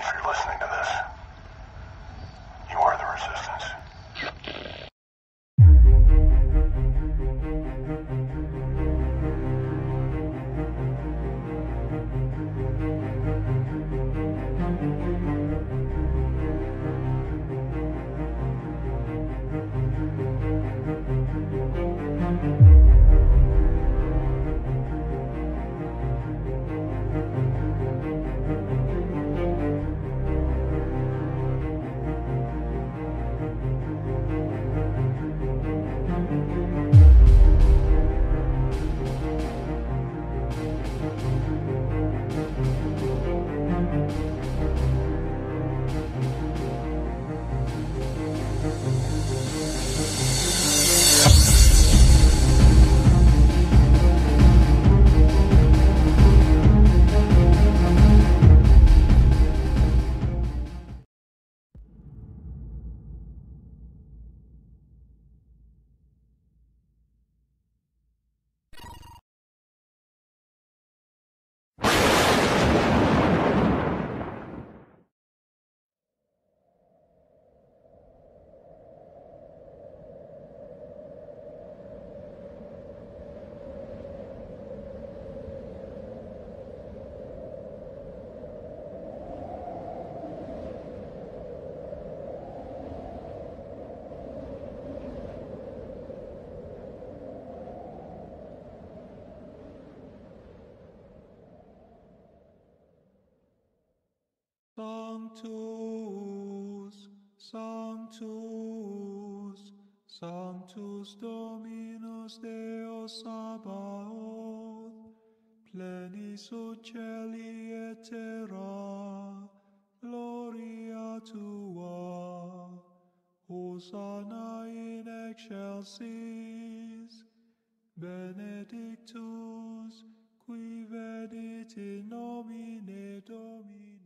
If you're listening to this, you are the resistance. Sanctus, Sanctus, Sanctus Dominus Deus Sabaoth, plenis uccelli et terra, gloria tua, Hosanna in excelsis, benedictus, qui venit in nomine Domini,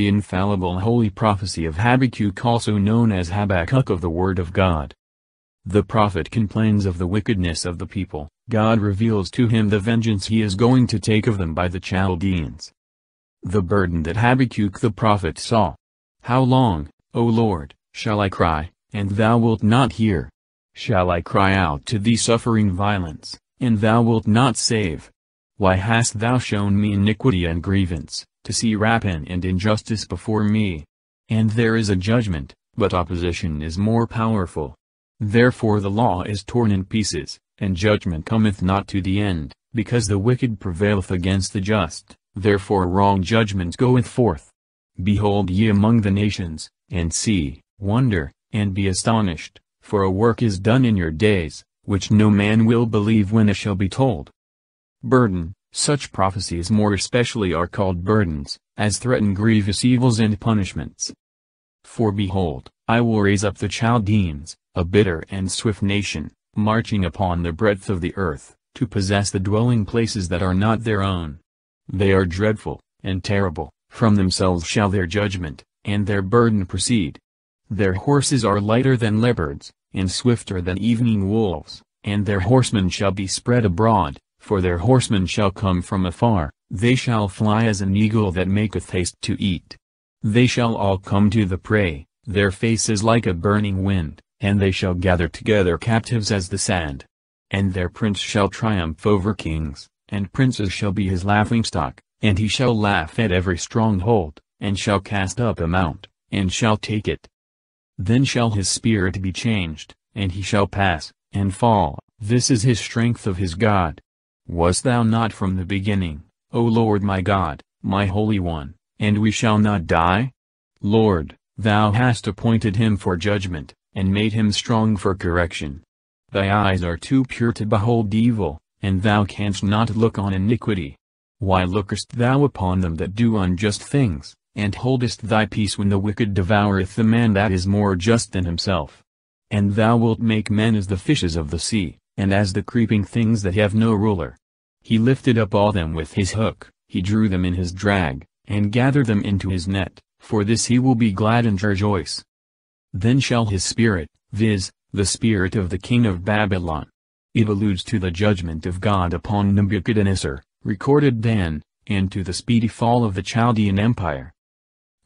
The infallible holy prophecy of Habakkuk also known as Habakkuk of the Word of God. The prophet complains of the wickedness of the people, God reveals to him the vengeance he is going to take of them by the Chaldeans. The burden that Habakkuk the prophet saw. How long, O Lord, shall I cry, and thou wilt not hear? Shall I cry out to thee suffering violence, and thou wilt not save? Why hast thou shown me iniquity and grievance, to see rapine and injustice before me? And there is a judgment, but opposition is more powerful. Therefore the law is torn in pieces, and judgment cometh not to the end, because the wicked prevaileth against the just, therefore wrong judgment goeth forth. Behold ye among the nations, and see, wonder, and be astonished, for a work is done in your days, which no man will believe when it shall be told. Burden, such prophecies more especially are called burdens, as threaten grievous evils and punishments. For behold, I will raise up the Chaldeans, a bitter and swift nation, marching upon the breadth of the earth, to possess the dwelling places that are not their own. They are dreadful, and terrible, from themselves shall their judgment, and their burden proceed. Their horses are lighter than leopards, and swifter than evening wolves, and their horsemen shall be spread abroad, for their horsemen shall come from afar, they shall fly as an eagle that maketh haste to eat. They shall all come to the prey, their faces like a burning wind, and they shall gather together captives as the sand. And their prince shall triumph over kings, and princes shall be his laughingstock, and he shall laugh at every stronghold, and shall cast up a mount, and shall take it. Then shall his spirit be changed, and he shall pass, and fall, this is his strength of his God. Wast thou not from the beginning, O Lord my God, my Holy One, and we shall not die? Lord, thou hast appointed him for judgment, and made him strong for correction. Thy eyes are too pure to behold evil, and thou canst not look on iniquity. Why lookest thou upon them that do unjust things, and holdest thy peace when the wicked devoureth the man that is more just than himself? And thou wilt make men as the fishes of the sea, and as the creeping things that have no ruler. He lifted up all them with his hook, he drew them in his drag, and gathered them into his net, for this he will be glad and rejoice. Then shall his spirit, viz., the spirit of the king of Babylon. It alludes to the judgment of God upon Nebuchadnezzar, recorded then, and to the speedy fall of the Chaldean Empire.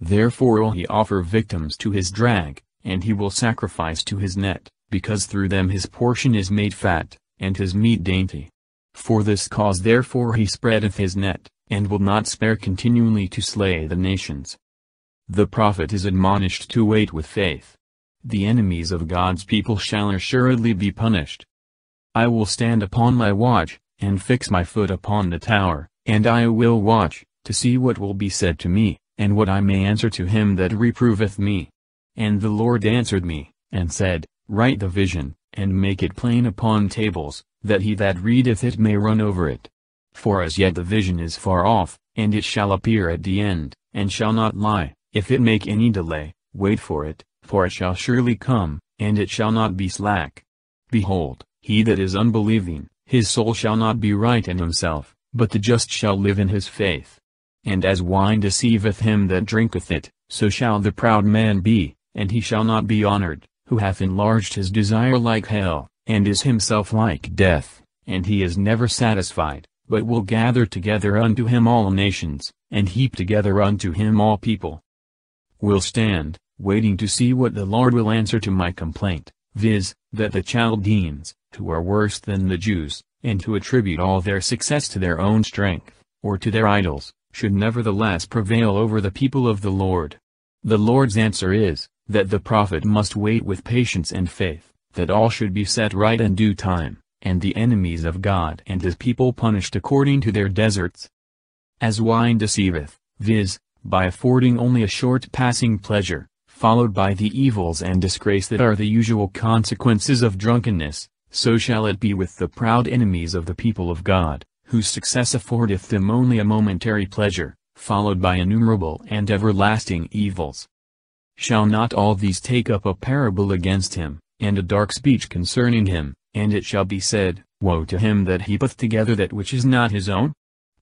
Therefore will he offer victims to his drag, and he will sacrifice to his net, because through them his portion is made fat, and his meat dainty. For this cause therefore he spreadeth his net, and will not spare continually to slay the nations. The prophet is admonished to wait with faith. The enemies of God's people shall assuredly be punished. I will stand upon my watch, and fix my foot upon the tower, and I will watch, to see what will be said to me, and what I may answer to him that reproveth me. And the Lord answered me, and said, Write the vision, and make it plain upon tables, that he that readeth it may run over it. For as yet the vision is far off, and it shall appear at the end, and shall not lie. If it make any delay, wait for it, for it shall surely come, and it shall not be slack. Behold, he that is unbelieving, his soul shall not be right in himself, but the just shall live in his faith. And as wine deceiveth him that drinketh it, so shall the proud man be, and he shall not be honored, who hath enlarged his desire like hell, and is himself like death, and he is never satisfied, but will gather together unto him all nations, and heap together unto him all people will stand, waiting to see what the Lord will answer to my complaint, viz., that the Chaldeans, who are worse than the Jews, and who attribute all their success to their own strength, or to their idols, should nevertheless prevail over the people of the Lord. The Lord's answer is, that the prophet must wait with patience and faith, that all should be set right in due time, and the enemies of God and his people punished according to their deserts. As wine deceiveth, viz., by affording only a short passing pleasure, followed by the evils and disgrace that are the usual consequences of drunkenness, so shall it be with the proud enemies of the people of God, whose success affordeth them only a momentary pleasure, followed by innumerable and everlasting evils. Shall not all these take up a parable against him, and a dark speech concerning him, and it shall be said, Woe to him that heapeth together that which is not his own?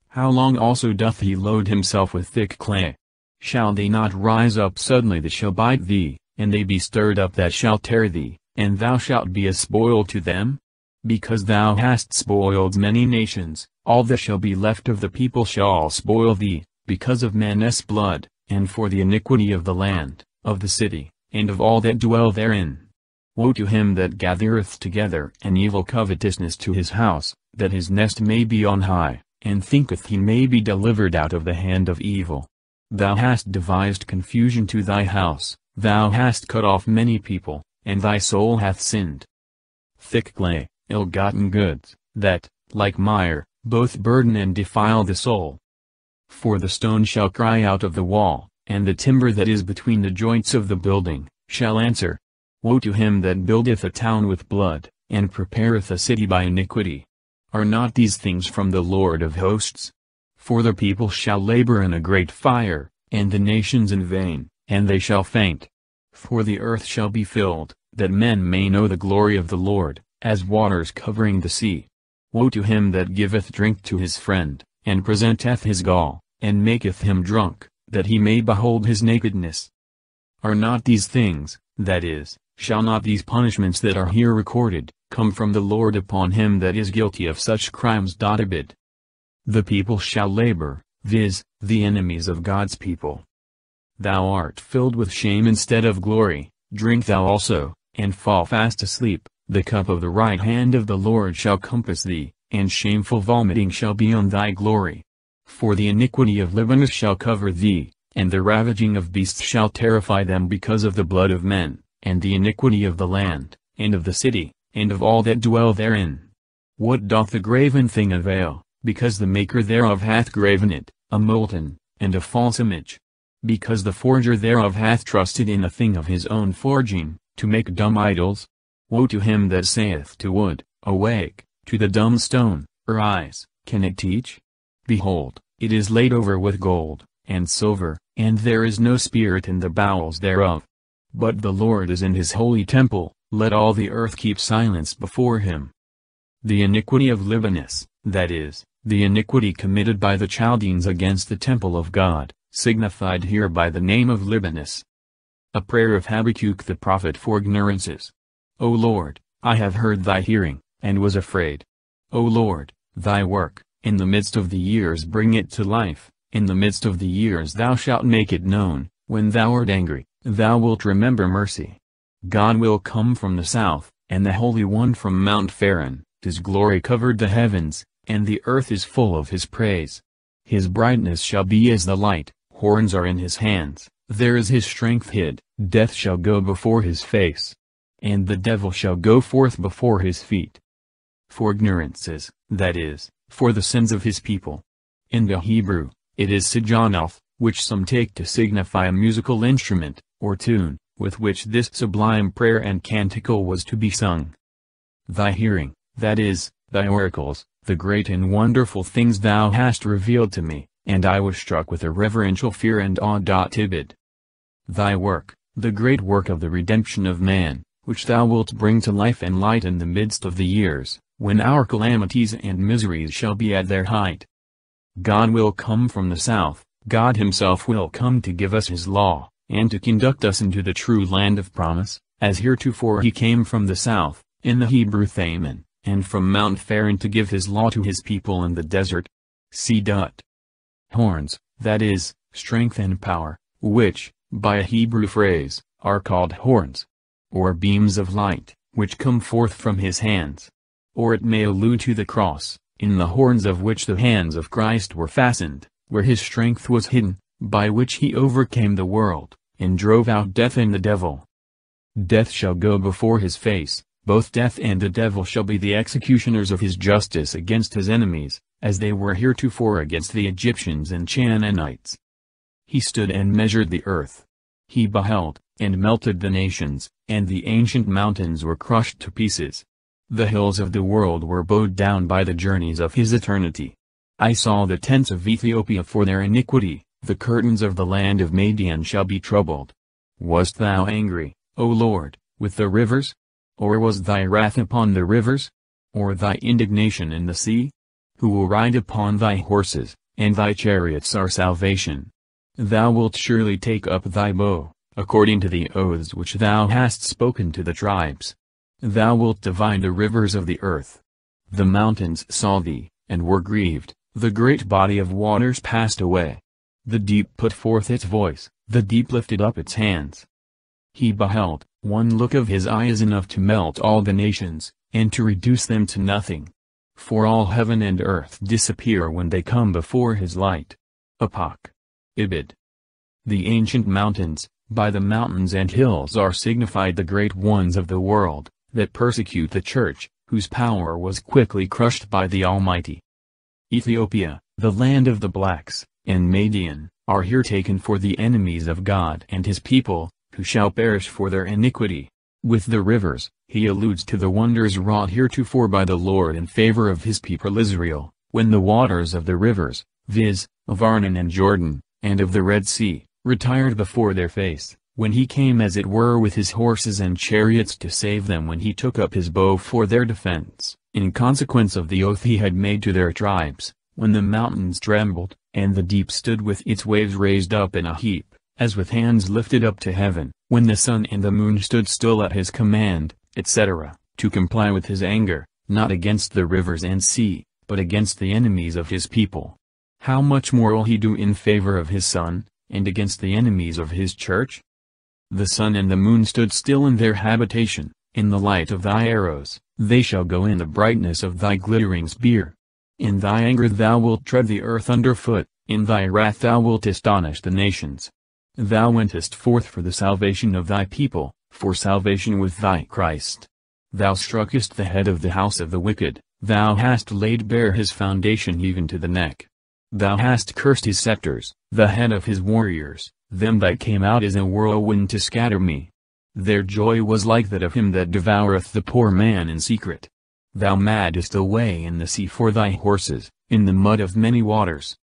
How long also doth he load himself with thick clay? Shall they not rise up suddenly that shall bite thee, and they be stirred up that shall tear thee, and thou shalt be a spoil to them? Because thou hast spoiled many nations, all that shall be left of the people shall spoil thee, because of men's blood, and for the iniquity of the land, of the city, and of all that dwell therein. Woe to him that gathereth together an evil covetousness to his house, that his nest may be on high, and thinketh he may be delivered out of the hand of evil. Thou hast devised confusion to thy house, thou hast cut off many people, and thy soul hath sinned. Thick clay, ill-gotten goods, that, like mire, both burden and defile the soul. For the stone shall cry out of the wall, and the timber that is between the joints of the building, shall answer. Woe to him that buildeth a town with blood, and prepareth a city by iniquity. Are not these things from the Lord of hosts? For the people shall labor in a great fire, and the nations in vain, and they shall faint. For the earth shall be filled, that men may know the glory of the Lord, as waters covering the sea. Woe to him that giveth drink to his friend, and presenteth his gall, and maketh him drunk, that he may behold his nakedness. Are not these things, that is, shall not these punishments that are here recorded, come from the Lord upon him that is guilty of such crimes? Ibid. The people shall labor, viz., the enemies of God's people. Thou art filled with shame instead of glory, drink thou also, and fall fast asleep, the cup of the right hand of the Lord shall compass thee, and shameful vomiting shall be on thy glory. For the iniquity of Libanus shall cover thee, and the ravaging of beasts shall terrify them because of the blood of men, and the iniquity of the land, and of the city, and of all that dwell therein. What doth the graven thing avail, because the maker thereof hath graven it, a molten, and a false image? Because the forger thereof hath trusted in a thing of his own forging, to make dumb idols? Woe to him that saith to wood, Awake, to the dumb stone, Arise, can it teach? Behold, it is laid over with gold, and silver, and there is no spirit in the bowels thereof. But the Lord is in his holy temple, let all the earth keep silence before him. The iniquity of Libanus, that is, the iniquity committed by the Chaldeans against the temple of God, signified here by the name of Libanus. A prayer of Habakkuk the prophet for ignorances. O Lord, I have heard thy hearing, and was afraid. O Lord, thy work, in the midst of the years bring it to life, in the midst of the years thou shalt make it known, when thou art angry, thou wilt remember mercy. God will come from the south, and the Holy One from Mount Paran, his glory covered the heavens, and the earth is full of his praise. His brightness shall be as the light, horns are in his hands, there is his strength hid, death shall go before his face and the devil shall go forth before his feet. For ignorances, that is, for the sins of his people. In the Hebrew, it is Sigionoth, which some take to signify a musical instrument, or tune, with which this sublime prayer and canticle was to be sung. Thy hearing, that is, thy oracles, the great and wonderful things thou hast revealed to me, and I was struck with a reverential fear and awe. Tibid. Thy work, the great work of the redemption of man, which thou wilt bring to life and light in the midst of the years, when our calamities and miseries shall be at their height. God will come from the south, God himself will come to give us his law, and to conduct us into the true land of promise, as heretofore he came from the south, in the Hebrew Theman, and from Mount Paran to give his law to his people in the desert. See C. Horns, that is, strength and power, which, by a Hebrew phrase, are called horns, or beams of light, which come forth from his hands. Or it may allude to the cross, in the horns of which the hands of Christ were fastened, where his strength was hidden, by which he overcame the world, and drove out death and the devil. Death shall go before his face, both death and the devil shall be the executioners of his justice against his enemies, as they were heretofore against the Egyptians and Canaanites. He stood and measured the earth. He beheld, and melted the nations, and the ancient mountains were crushed to pieces. The hills of the world were bowed down by the journeys of his eternity. I saw the tents of Ethiopia for their iniquity, the curtains of the land of Madian shall be troubled. Wast thou angry, O Lord, with the rivers? Or was thy wrath upon the rivers? Or thy indignation in the sea? Who will ride upon thy horses, and thy chariots are salvation. Thou wilt surely take up thy bow, according to the oaths which thou hast spoken to the tribes, Thou wilt divide the rivers of the earth. The mountains saw thee, and were grieved, the great body of waters passed away. The deep put forth its voice, the deep lifted up its hands. He beheld, one look of his eye is enough to melt all the nations, and to reduce them to nothing. For all heaven and earth disappear when they come before his light. Epoch. Ibid. The ancient mountains, by the mountains and hills are signified the great ones of the world, that persecute the Church, whose power was quickly crushed by the Almighty. Ethiopia, the land of the blacks, and Madian, are here taken for the enemies of God and his people, who shall perish for their iniquity. With the rivers, he alludes to the wonders wrought heretofore by the Lord in favor of his people Israel, when the waters of the rivers, viz., of Arnon and Jordan, and of the Red Sea, retired before their face, when he came as it were with his horses and chariots to save them when he took up his bow for their defense, in consequence of the oath he had made to their tribes, when the mountains trembled, and the deep stood with its waves raised up in a heap, as with hands lifted up to heaven, when the sun and the moon stood still at his command, etc., to comply with his anger, not against the rivers and sea, but against the enemies of his people. How much more will he do in favor of his son, and against the enemies of his church? The sun and the moon stood still in their habitation, in the light of thy arrows, they shall go in the brightness of thy glittering spear. In thy anger thou wilt tread the earth under foot, in thy wrath thou wilt astonish the nations. Thou wentest forth for the salvation of thy people, for salvation with thy Christ. Thou struckest the head of the house of the wicked, thou hast laid bare his foundation even to the neck. Thou hast cursed his scepters, the head of his warriors, them that came out as a whirlwind to scatter me. Their joy was like that of him that devoureth the poor man in secret. Thou maddest away in the sea for thy horses, in the mud of many waters.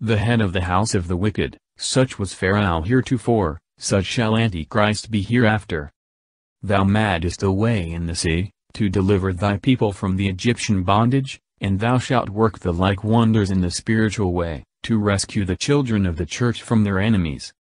The head of the house of the wicked, such was Pharaoh heretofore, such shall Antichrist be hereafter. Thou maddest away in the sea, to deliver thy people from the Egyptian bondage, and thou shalt work the like wonders in the spiritual way, to rescue the children of the church from their enemies.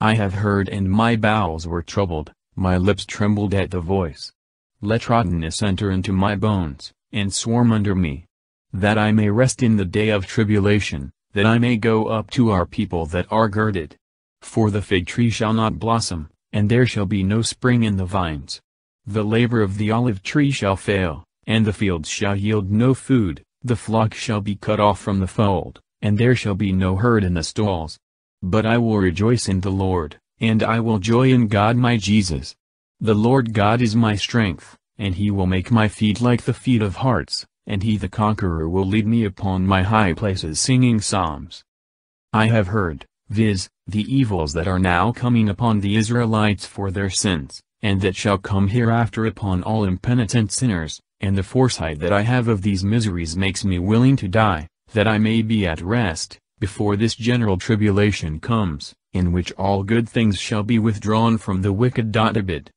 I have heard and my bowels were troubled, my lips trembled at the voice. Let rottenness enter into my bones, and swarm under me. That I may rest in the day of tribulation, that I may go up to our people that are girded. For the fig tree shall not blossom, and there shall be no spring in the vines. The labor of the olive tree shall fail, and the fields shall yield no food, the flock shall be cut off from the fold, and there shall be no herd in the stalls. But I will rejoice in the Lord, and I will joy in God my Jesus. The Lord God is my strength, and he will make my feet like the feet of harts, and he the conqueror will lead me upon my high places singing psalms. I have heard, viz., the evils that are now coming upon the Israelites for their sins, and that shall come hereafter upon all impenitent sinners, and the foresight that I have of these miseries makes me willing to die, that I may be at rest, before this general tribulation comes, in which all good things shall be withdrawn from the wicked. Ibid.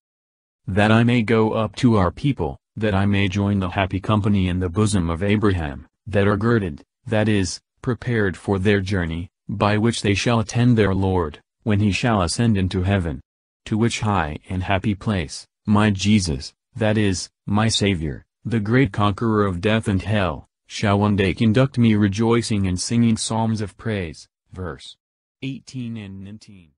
That I may go up to our people, that I may join the happy company in the bosom of Abraham, that are girded, that is, prepared for their journey, by which they shall attend their Lord, when he shall ascend into heaven. To which high and happy place, my Jesus, that is, my Saviour, the great conqueror of death and hell, shall one day conduct me rejoicing and singing psalms of praise. Verse 18 and 19.